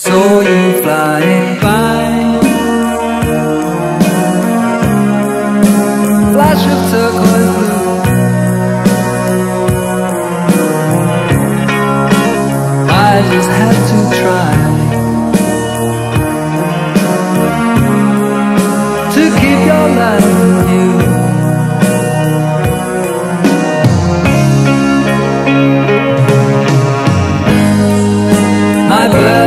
So you fly by Flash of turquoise blue. I just had to try To keep your life new My bird